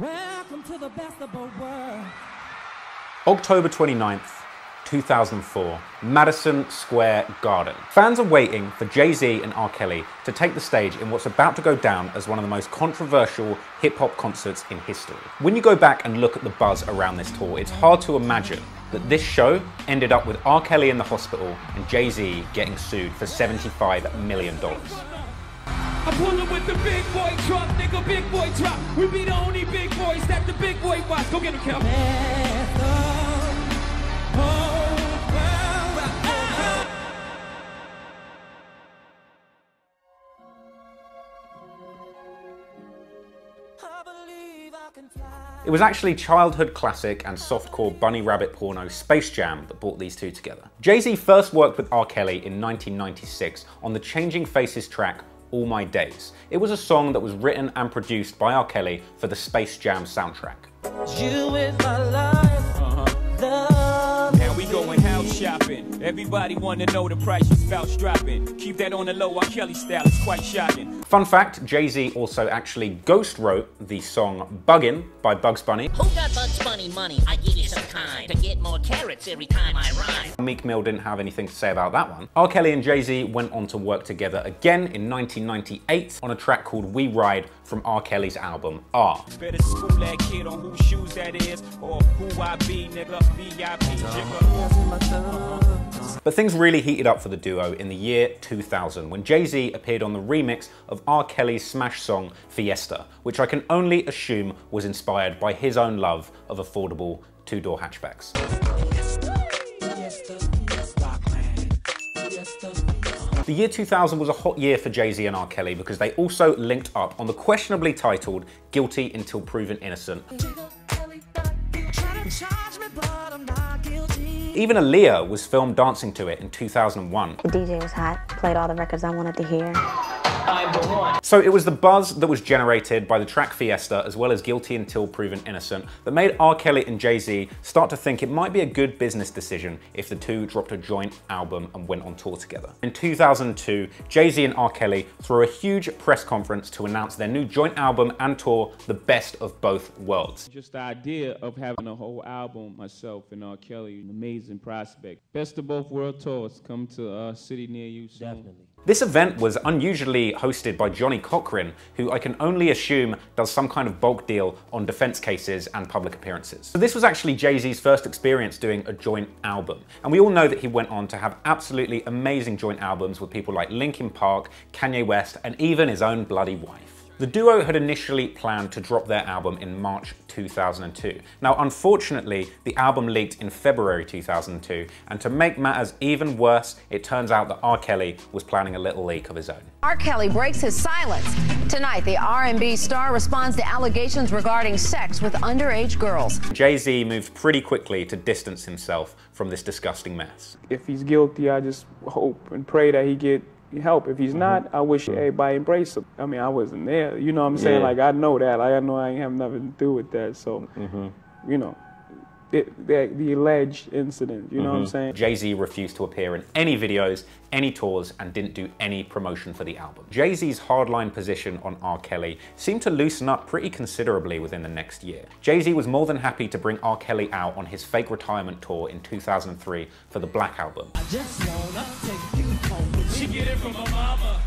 Welcome to the best of both worlds. October 29th, 2004, Madison Square Garden. Fans are waiting for Jay Z and R. Kelly to take the stage in what's about to go down as one of the most controversial hip hop concerts in history. When you go back and look at the buzz around this tour, it's hard to imagine that this show ended up with R. Kelly in the hospital and Jay Z getting sued for $75 million. I'm with the big boy truck, nigga, big boy. We be the only big boys that the big boy watch. Go get him, fly. It was actually childhood classic and softcore bunny rabbit porno Space Jam that brought these two together. Jay Z first worked with R. Kelly in 1996 on the Changing Faces track All My Days. It was a song that was written and produced by R. Kelly for the Space Jam soundtrack. You with my life, love. Now we going house shopping. Everybody wanna know the price you spout dropping. Keep that on the low, R. Kelly style, it's quite shocking. Fun fact Jay Z also actually ghost wrote the song Buggin' by Bugs Bunny. Who got Bugs Bunny money? I give you some kind to get more carrots every time I rhyme. Meek Mill didn't have anything to say about that one. R. Kelly and Jay Z went on to work together again in 1998 on a track called We Ride from R. Kelly's album R. Better school that kid on whose shoes that is, or who I be, nigga. VIP, But things really heated up for the duo in the year 2000 when Jay Z appeared on the remix of R. Kelly's smash song Fiesta, which I can only assume was inspired by his own love of affordable two door hatchbacks. The year 2000 was a hot year for Jay Z and R. Kelly because they also linked up on the questionably titled Guilty Until Proven Innocent. Even Aaliyah was filmed dancing to it in 2001. The DJ was hot, played all the records I wanted to hear. So it was the buzz that was generated by the track Fiesta as well as Guilty Until Proven Innocent that made R. Kelly and Jay-Z start to think it might be a good business decision if the two dropped a joint album and went on tour together. In 2002, Jay-Z and R. Kelly threw a huge press conference to announce their new joint album and tour, The Best of Both Worlds. Just the idea of having a whole album, myself and R. Kelly, an amazing prospect. Best of both world tours come to a city near you soon. Definitely. This event was unusually hosted by Johnnie Cochran, who I can only assume does some kind of bulk deal on defense cases and public appearances. So this was actually Jay-Z's first experience doing a joint album. And we all know that he went on to have absolutely amazing joint albums with people like Linkin Park, Kanye West, and even his own bloody wife. The duo had initially planned to drop their album in March 2002. Now, unfortunately, the album leaked in February 2002, and to make matters even worse, it turns out that R. Kelly was planning a little leak of his own. R. Kelly breaks his silence. Tonight, the R&B star responds to allegations regarding sex with underage girls. Jay-Z moved pretty quickly to distance himself from this disgusting mess. if he's guilty, I just hope and pray that he get help. If he's not, mm-hmm. I wish everybody embrace him. I mean, I wasn't there. You know what I'm saying? Yeah. Like I know that. Like I know I ain't have nothing to do with that. So, mm-hmm. you know, it, the, the alleged incident. You know what I'm mm-hmm. saying? Jay-Z refused to appear in any videos, any tours, and didn't do any promotion for the album. Jay-Z's hardline position on R. Kelly seemed to loosen up pretty considerably within the next year. Jay-Z was more than happy to bring R. Kelly out on his fake retirement tour in 2003 for the Black Album. She get it from her mama.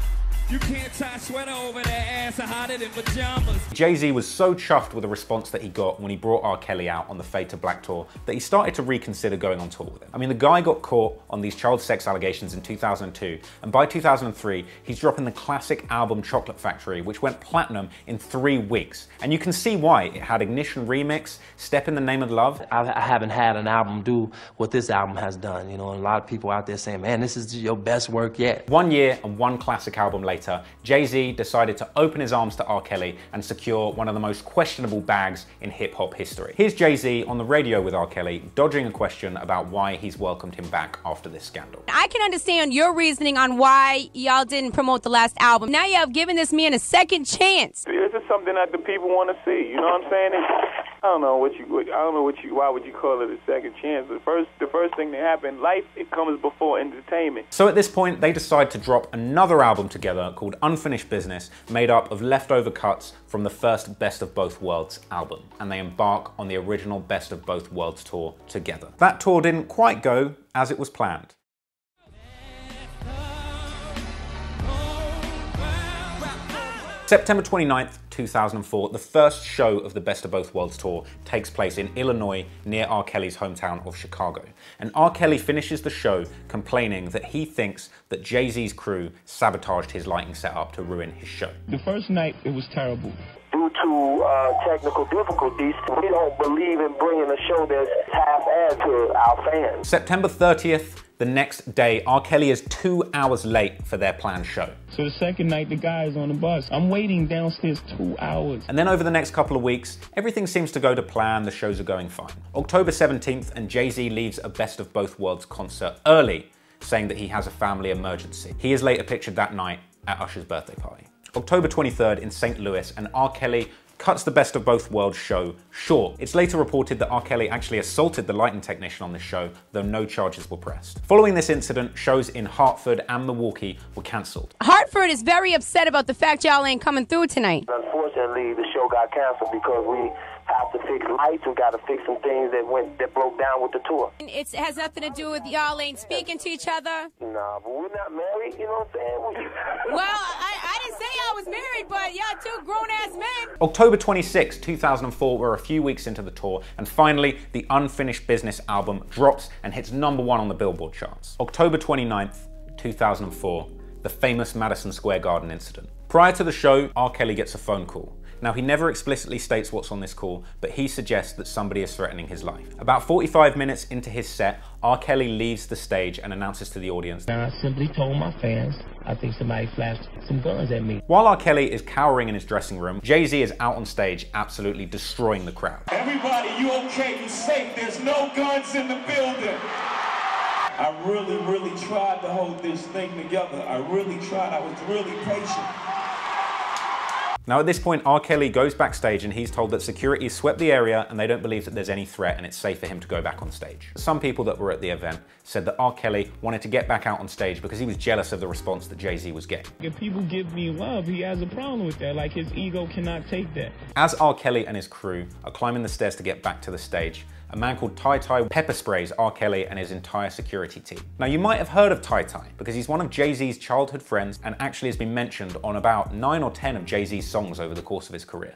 You can't tie sweater over that ass or hotter than pajamas. Jay-Z was so chuffed with the response that he got when he brought R. Kelly out on the Fade to Black tour that he started to reconsider going on tour with him. I mean, the guy got caught on these child sex allegations in 2002, and by 2003, he's dropping the classic album Chocolate Factory, which went platinum in three weeks. And you can see why. It had Ignition Remix, Step in the Name of Love, I, I haven't had an album do what this album has done. You know, a lot of people out there saying, man, this is your best work yet. One year and one classic album later, Jay Z decided to open his arms to R. Kelly and secure one of the most questionable bags in hip hop history. Here's Jay Z on the radio with R. Kelly, dodging a question about why he's welcomed him back after this scandal. I can understand your reasoning on why y'all didn't promote the last album. Now y'all have given this man a second chance. This is something that the people want to see. You know what I'm saying? It's, I don't know what you. I don't know what you. Why would you call it a second chance? The first, the first thing that happened, life it comes before entertainment. So at this point, they decide to drop another album together called Unfinished Business, made up of leftover cuts from the first Best of Both Worlds album, and they embark on the original Best of Both Worlds tour together. That tour didn't quite go as it was planned. September 29th, 2004, the first show of the Best of Both Worlds tour takes place in Illinois near R. Kelly's hometown of Chicago. And R. Kelly finishes the show complaining that he thinks that Jay Z's crew sabotaged his lighting setup to ruin his show. The first night, it was terrible. Due to uh, technical difficulties, we don't believe in bringing a show that's half-assed to our fans. September 30th, the next day, R. Kelly is two hours late for their planned show. So the second night, the guy is on the bus. I'm waiting downstairs two hours. And then over the next couple of weeks, everything seems to go to plan, the shows are going fine. October 17th, and Jay Z leaves a Best of Both Worlds concert early, saying that he has a family emergency. He is later pictured that night at Usher's birthday party. October 23rd in St. Louis, and R. Kelly cuts the Best of Both Worlds show short. It's later reported that R. Kelly actually assaulted the lighting technician on this show, though no charges were pressed. Following this incident, shows in Hartford and Milwaukee were cancelled. Hartford is very upset about the fact y'all ain't coming through tonight. Unfortunately, the show got canceled because we have to fix lights. We got to fix some things that went that broke down with the tour. It has nothing to do with y'all ain't speaking to each other. Nah, but we're not married. You know what I'm saying? Well, I, I didn't say I was married, but y'all two grown ass men. October 26, 2004, we're a few weeks into the tour, and finally, the Unfinished Business album drops and hits number one on the Billboard charts. October 29th, 2004, the famous Madison Square Garden incident. Prior to the show, R. Kelly gets a phone call. Now, he never explicitly states what's on this call, but he suggests that somebody is threatening his life. About 45 minutes into his set, R. Kelly leaves the stage and announces to the audience And I simply told my fans, I think somebody flashed some guns at me. While R. Kelly is cowering in his dressing room, Jay Z is out on stage absolutely destroying the crowd. Everybody, you okay? You safe? There's no guns in the building. I really, really tried to hold this thing together. I really tried. I was really patient. Now, at this point, R. Kelly goes backstage and he's told that security has swept the area and they don't believe that there's any threat and it's safe for him to go back on stage. Some people that were at the event said that R. Kelly wanted to get back out on stage because he was jealous of the response that Jay Z was getting. If people give me love, he has a problem with that. Like his ego cannot take that. As R. Kelly and his crew are climbing the stairs to get back to the stage, a man called Ty Ty pepper sprays R. Kelly and his entire security team. Now, you might have heard of Ty Ty because he's one of Jay Z's childhood friends and actually has been mentioned on about 9 or 10 of Jay Z's songs over the course of his career.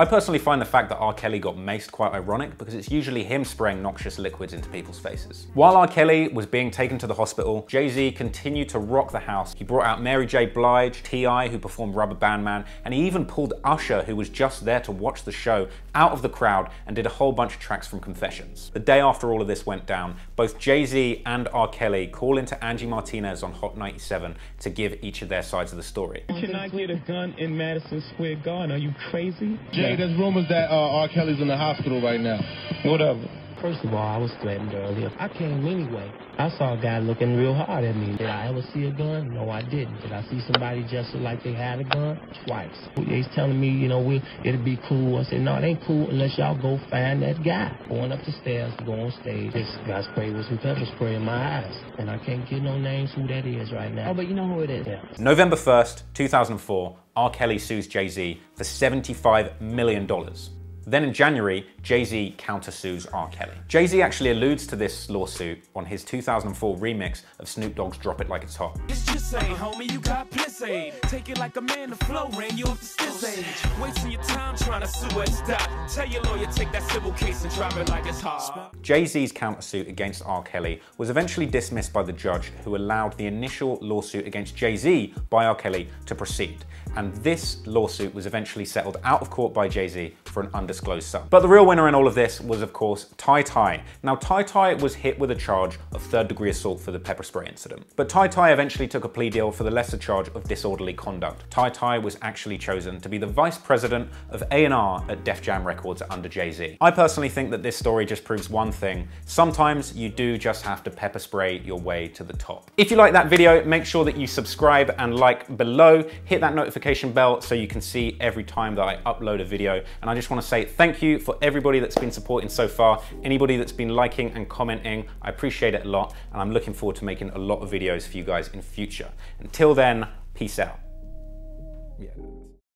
I personally find the fact that R. Kelly got maced quite ironic because it's usually him spraying noxious liquids into people's faces. While R. Kelly was being taken to the hospital, Jay Z continued to rock the house. He brought out Mary J. Blige, T.I., who performed Rubber Band Man, and he even pulled Usher, who was just there to watch the show, out of the crowd and did a whole bunch of tracks from Confessions. The day after all of this went down, both Jay Z and R. Kelly call into Angie Martinez on Hot 97 to give each of their sides of the story. You cannot get a gun in Madison Square Garden. Are you crazy? Jay, there's rumors that uh, R. Kelly's in the hospital right now. Whatever. First of all, I was threatened earlier. I came anyway. I saw a guy looking real hard at me. Did I ever see a gun? No, I didn't. Did I see somebody just like they had a gun? Twice. He's telling me, you know, we'll, it'll be cool. I said, no, it ain't cool unless y'all go find that guy. Going up the stairs, go on stage. This guy sprayed with some pepper spray in my eyes. And I can't get no names who that is right now. Oh, but you know who it is. Yeah. November 1st, 2004, R. Kelly sues Jay Z for $75 million. Then in January, Jay Z countersues R. Kelly. Jay Z actually alludes to this lawsuit on his 2004 remix of Snoop Dogg's Drop It Like It's Hot. It's just saying, homie, you got piss aid. Take it like a man, the flow ran you off the stiff age. Wasting your time trying to sue us, stop. Tell your lawyer, take that civil case and drop it like it's hot. Jay Z's countersuit against R. Kelly was eventually dismissed by the judge who allowed the initial lawsuit against Jay Z by R. Kelly to proceed. And this lawsuit was eventually settled out of court by Jay Z for an undisclosed sum. But the real winner in all of this was, of course, Ty Ty. Now, Ty Ty was hit with a charge of third degree assault for the pepper spray incident. But Ty Ty eventually took a plea deal for the lesser charge of disorderly conduct. Ty Ty was actually chosen to be the vice president of A&R at Def Jam Records under Jay Z. I personally think that this story just proves one thing. Sometimes you do just have to pepper spray your way to the top. If you like that video, make sure that you subscribe and like below. Hit that notification notification bell so you can see every time that I upload a video. And I just wanna say thank you for everybody that's been supporting so far, anybody that's been liking and commenting, I appreciate it a lot. And I'm looking forward to making a lot of videos for you guys in future. Until then, peace out. Yeah.